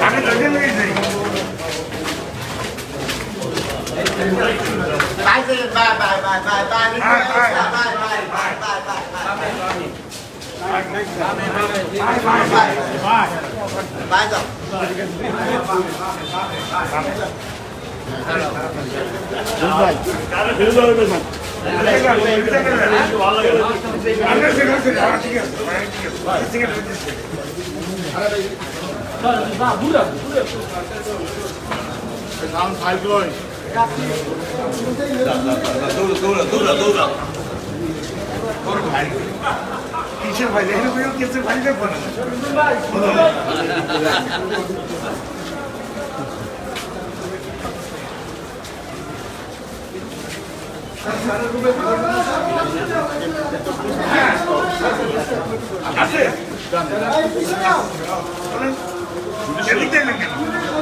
Bạn cứ tưởng cái gì? Bài gì? Bài bài bài bài bài bài bài bài bài bài bài bài bài bài দাও। আমরা সেখানে ঠিক আছে ঠিক আছে ঠিক আছে কিসের ভাই এখানে কেউ কিসের ভাই দেখব না আছে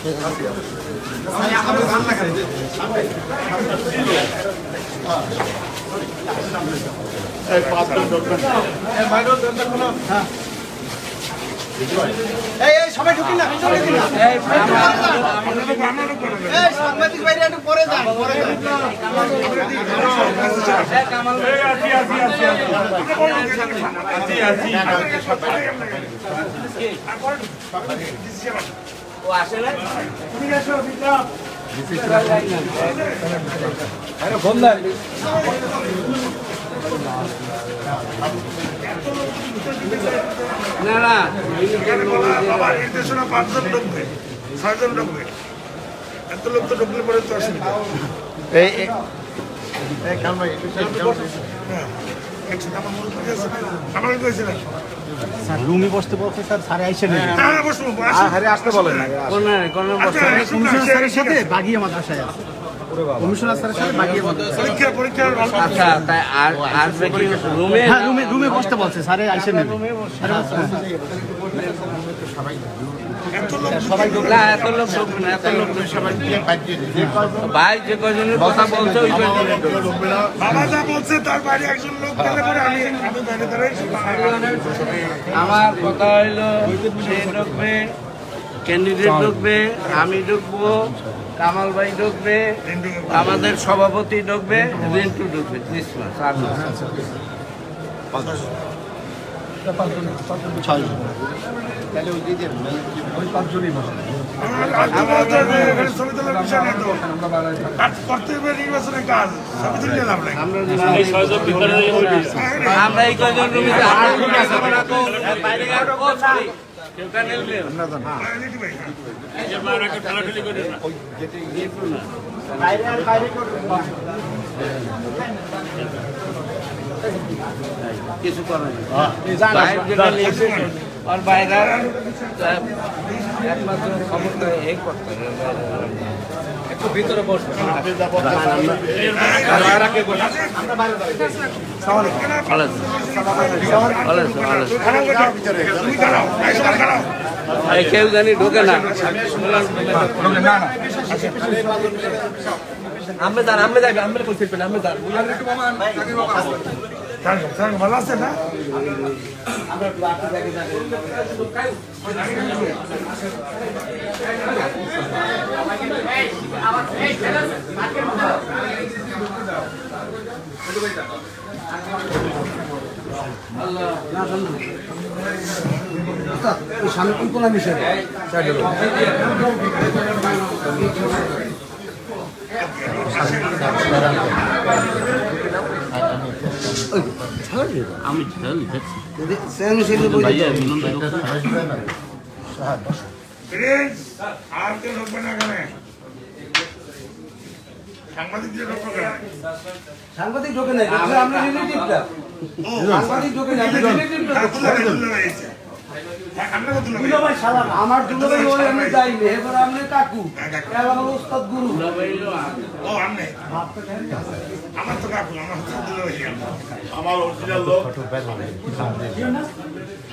দিয়ে না এদিকে না সে কানুন এদিকে এদিকে এদিকে এই, এই, সবাই ঢুকিন না, না। পরে যান, পরে যান। বাবা নির্দেশনা পাঁচজন ঢুকবে ছয়জন ঢুকবে। এত লোক তো ঢুকলে পরে তো অসুবিধা। রুমে বসতে বলছে স্যার স্যার আইসে নেই হ্যাঁ হ্যাঁ। আরে আসতে বলেন আচ্ছা, সাথে বাগিয়ে মাদ্রাসায় আছে। কমিশনার স্যারের সাথে বাগিয়ে মাদ্রাসায় পরীক্ষা আচ্ছা তাই আর আসবে কি রুমে হ্যাঁ রুমে রুমে বসতে বলছে স্যারে আইসে নেবে। এত লোক সবাই না এত লোক ঢুকবে না এত লোক ঢুকবে সবাই ভাই যে কজনের কথা বলছে ওই বাবা যা বলছে তার বাইরে একজন লোক গেলে পরে আমি আমি বাইরে দাঁড়াই আমার কথা হইল সে ঢুকবে ক্যান্ডিডেট ঢুকবে আমি ঢুকবো কামাল ভাই ঢুকবে আমাদের সভাপতি ঢুকবে রিন্টু ঢুকবে ক্রিসমাস আর না। ছয় ছবি তোলার বিষয় নেই তো কাজ করতে হবে নির্বাচনের কাজ ছবি তুললে লাভ নাই আমরা আমরা এই কজন রুমে বাইরে গেলে ও sorry, কেউ কানে উঠলে কিছু করার একমাত্র করতে ভিতরে কেউ জানি ঢোকে না। আমরা যান আমরা যাই কই ফিরবেন আমরা যান ভালো আছে না সামনে কোন কোন মিশে আমি ঝাল সাংবাদিক ঢোকে নাই আমরা রিলেটিভটা সাংবাদিক ঢোকে নাই আমরা ওই আমি যাই না এবার আপনি কাকু। কাকু। উস্তাদ গুরু। ও, আমনে। আমার তো কাকু, আমার তো তুলে আমার অরিজিনাল লোক।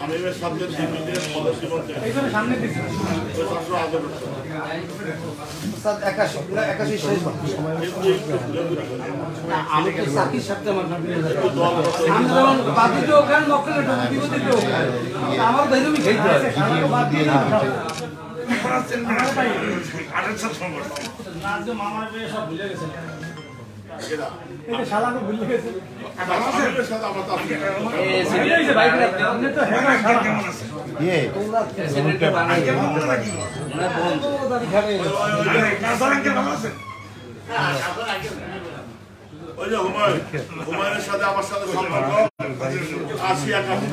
আমি এবার সামনে সিপিটির সদস্য বলতে। সামনে দিচ্ছি ওই ছাত্র আগে করতে উস্তাদ একাশি না একাশি শেষ আমি তো সাকির সাথে আমার নাম আমি যেমন বাদিতে ওখানে মক্কেলে ঢুকি বিপদিতে আমার ধৈর্য আমি খেতে হয় এখন আসছেন না, আটের সাথে সম্পর্ক। ভালো আছেন? ওই যে হুমায়ুন হুমায়ুনের সাথে আমার সাথে সম্পর্ক। আশি একাশি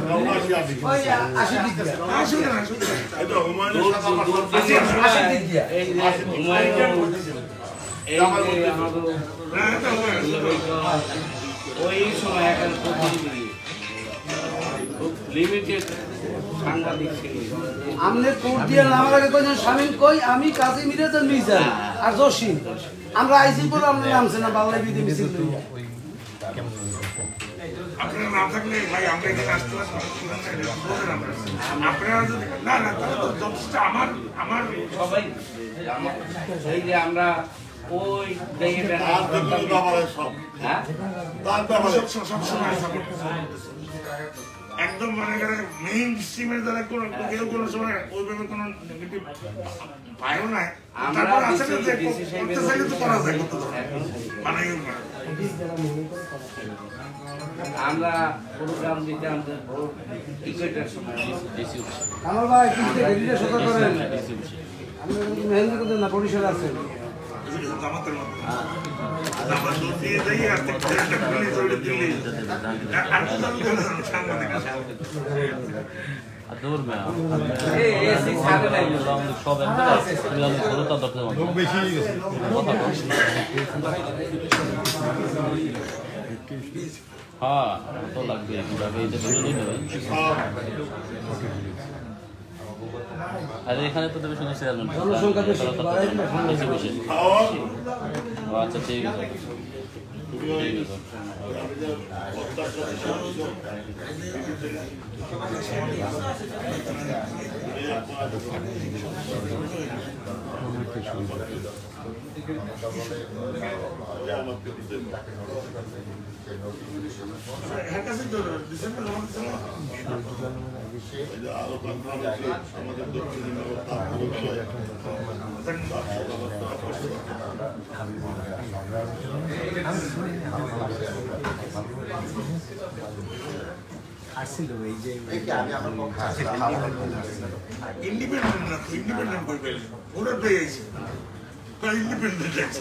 আশি আশি। এই তো হুমায়ুনের সাথে আমার হ্যাঁ, সময় এখন খুব লিমিটেড আমনে কোর্ট দিয়ে নামার আগে কইছেন স্বামী কই? আমি কাজী মিরাজ মিজান আর জসিম। আমরা আইসি পরে আমরা নামছে না বাংলা বিধি মিছিল। আপনারা না থাকলে ভাই আমরা এখানে আসতে। আপনারা যদি না না তাহলে তো যথেষ্ট। আমার আমার সবাই এই যে আমরা ওই দেখে সব। হ্যাঁ? সব সব সময় একদম মনে করে মেইন স্ট্রিমের দ্বারা কোনো কেউ কোনো সময় ওইভাবে কোনো নেগেটিভ পায়ও না আমরা তারপর আছে না যে করতে চাইলে তো করা যায় কত ধরনের। মানে আমরা প্রোগ্রাম দিতাম আমাদের ভোট টিকিটের সময়। ডিসি কামাল ভাই কিনতে রেডিটা সোজা করেন। আমরা মেহেন্দি করতে না পরিসর আছে জামাতের মতো জামাত দিয়ে যাই আর একটা দিলে সাংবাদিক হ্যাঁ তো লাগবে এটা ধরে নিয়ে নেবেন আর এখানে তো চেয়ারম্যান জনসংখ্যা বেশি, আচ্ছা ঠিক আছে। ঠিক কাছে তো ডিসেম্বর জামাত ছিল আরও কনফার্ম আছে আমাদের দক্ষিণ ইন্ডিপেন্ডেন্ট না তো ইন্ডিপেন্ডেন্ট করে ফেলে ওরা পেয়ে গেছে ইন্ডিপেন্ডেন্ট আছে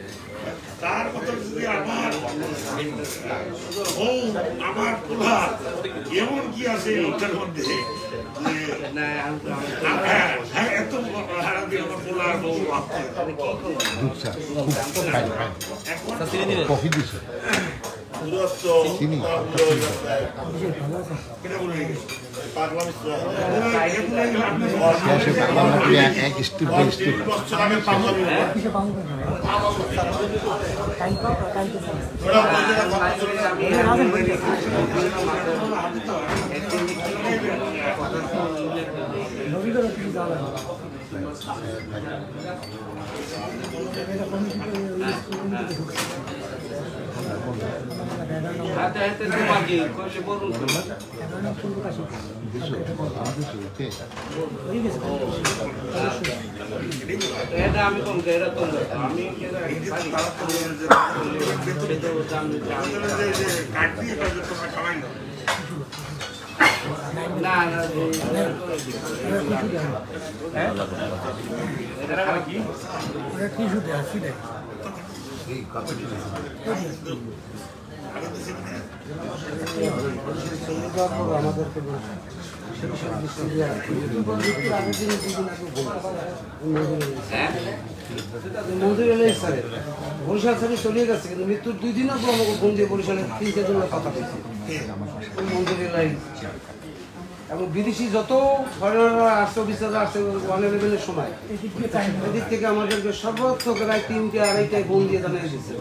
তার কথা যদি আমার ও আমার পোলা এমন কি আছে ওটার মধ্যে? হ্যাঁ, হ্যাঁ, এত হারা দিয়ে আমার পোলা আর বউ এখন এক- এক বাই স্টিপ বছর না তোমার কি কে এটা কম কে। হ্যাঁ? বরিশাল চলে গেছে কিন্তু মৃত্যুর দুই দিন আগে আমাকে ফোন দিয়ে বরিশালে তিন চারজনের কথা বলছে মন্দিরের মন্দির এলাই এবং বিদেশি যত আসছে অফিসাররা আসছে সময়, এদিক থেকে আমাদেরকে সর্বোচ্চ প্রায় তিনটে আড়াইটায় বোন দিয়ে জানা এসেছে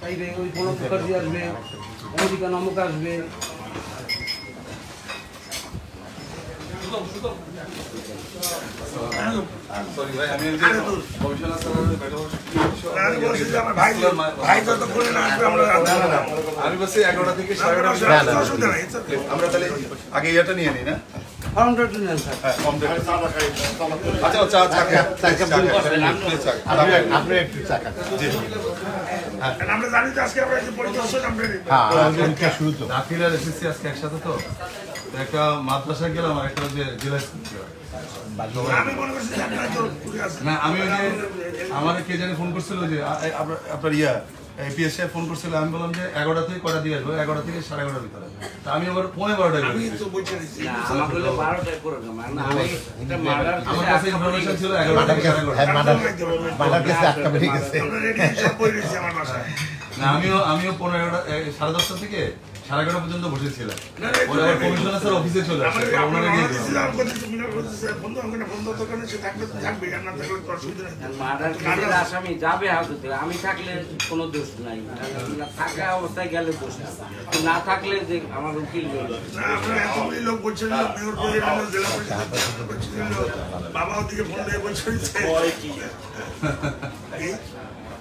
চাইবে, ওই আসবে আমেরিকান অমুক আসবে। আমি বলছি যে আমার এগারোটা থেকে সাড়ে তাহলে আগে ইয়েটা নিয়ে নিই না জানি যে আজকে আমরা পরিদর্শন আমরা হ্যাঁ শুরু তো। দাখিল আর আজকে একসাথে তো তো? একটা মাদ্রাসা গেলাম আর একটা যে জেলা স্কুল মনে না আমি ওই যে আমার কে জানি ফোন করছিল যে আপনার- ইয়া এপিএস সাহেব ফোন করছিল আমি বললাম যে এগারোটা থেকে কটা দিয়ে আসব? এগারোটা থেকে সাড়ে এগারোটার ভিতরে তা আমি আবার পৌনে বারোটায় মানে আমার কাছে ইনফরমেশন ছিল এগারোটা থেকে সাড়ে এগারোটা। না আমিও আমিও পনেরো এগারোটা এ, সাড়ে দশটা থেকে সাড়ে এগারোটা পর্যন্ত বসেছিলাম। না, না, ওরা কমিশনার স্যার অফিসে চলে আসে ওনারা গিয়ে বন্ধু আমাকে বন্ধু দোকানে সে থাকলে তো থাকবে আর না থাকলে তো অসুবিধা নেই। আসামি যাবে হাজতে আমি থাকলে কোনো দোষ নাই। থাকা অবস্থায় গেলে দোষ না থাকলে যে আমার উকিল না এতগুলি লোক বলছেন মেয়র প্রেসিডেন্ট জেলা পরিষদ বাবা ওদিকে ফোন দিয়ে বলছেন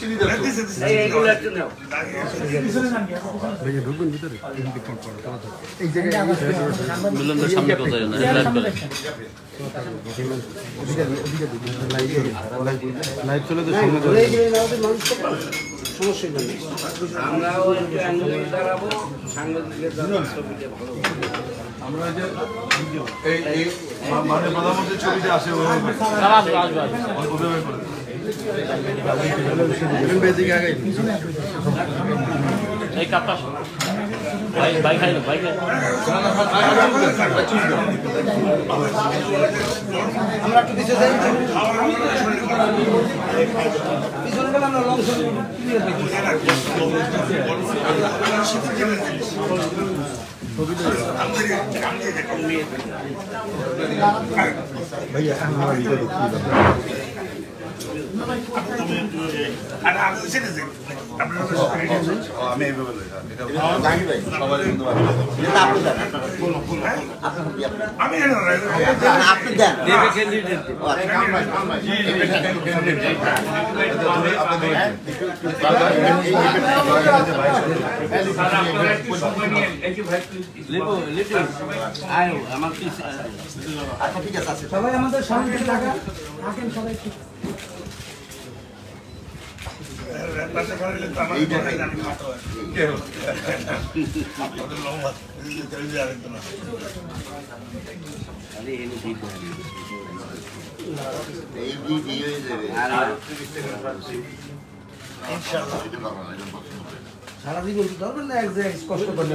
চিনি দেন তো। সামনে সমস্যা নেই। আমরাও একটু অ্যাঙ্গেলে দাঁড়াবো সাংবাদিকের দ্বারা ছবিটা ভালো আমরা যে এই এই মা- মাননীয় আসে ওইভাবে আসবে আসবে আসবে ওইভাবে করে। এই কাপটা ভাই ভাই খাই ভাই খাই আমরা একটু পিছিয়ে যাই পিছনে গেলে আমরা লং ক্লিয়ার দেখি আর আমি সেটা আপনার ও, আমি সবাই আচ্ছা ঠিক আছে আছে সবাই আমাদের সামনে থেকে টাকা আরে এনে ঠিক এই দি দিয়ে যাবে আর সারা জীবন তো ধরবেন না। এক জায়গায় কষ্ট করলে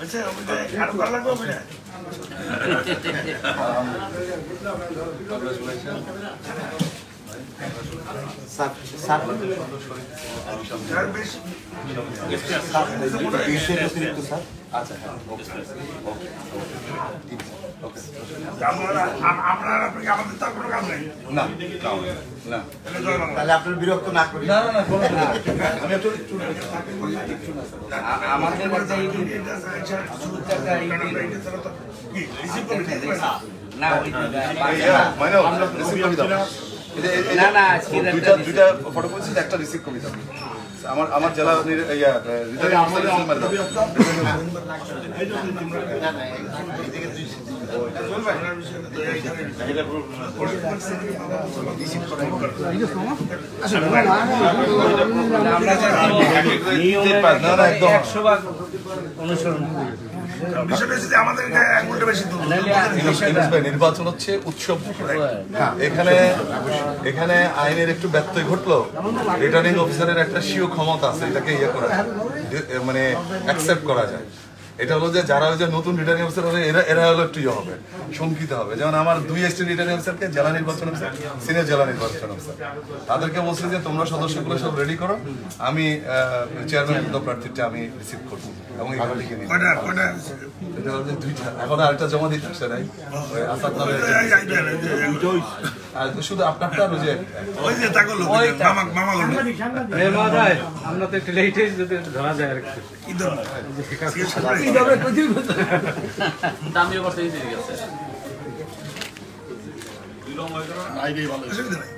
আচ্ছা লাগবে বিশের অতিরিক্ত স্যার আচ্ছা নেই না? না আপনার বিরক্ত না করি আমাদের না। না, না, দুইটা দুইটা ফটো করেছিস একটা রিসিভ দাও। আমার আমার জেলা ইয়া। একশো ভাগ অনুসরণ নির্বাচন হচ্ছে উৎসব। এখানে এখানে আইনের একটু ব্যত্যয় ঘটলো। রিটার্নিং অফিসারের একটা স্বীয় ক্ষমতা আছে এটাকে ইয়ে করা মানে অ্যাকসেপ্ট করা যায়। এটা হলো যে যারা ওই যে নতুন রিটার্নিং অফিসার হবে এরা এরা হলো একটু ইয়ে হবে শঙ্কিত হবে। যেমন আমার দুই এসটি রিটার্নিং অফিসারকে জেলা নির্বাচন অফিসার সিনিয়র জেলা নির্বাচন অফিসার তাদেরকে বলছি যে তোমরা সদস্যগুলো সব রেডি করো। আমি চেয়ারম্যান পদ প্রার্থীটা আমি রিসিভ করব এবং এখানে লিখে নিই কয়টা কয়টা এটা দুইটা। এখন আরেকটা জমা দিতে আসছে নাই। আসাদ নামে আর শুধু আপনারটা রোজে ওই যে তাকে লোক মামা মামা গুলো। আমরা তো একটু লেটে যদি ধরা যায় আর কি কি ধরনের দামিও করতে দিয়ে গেছে অসুবিধা নাই।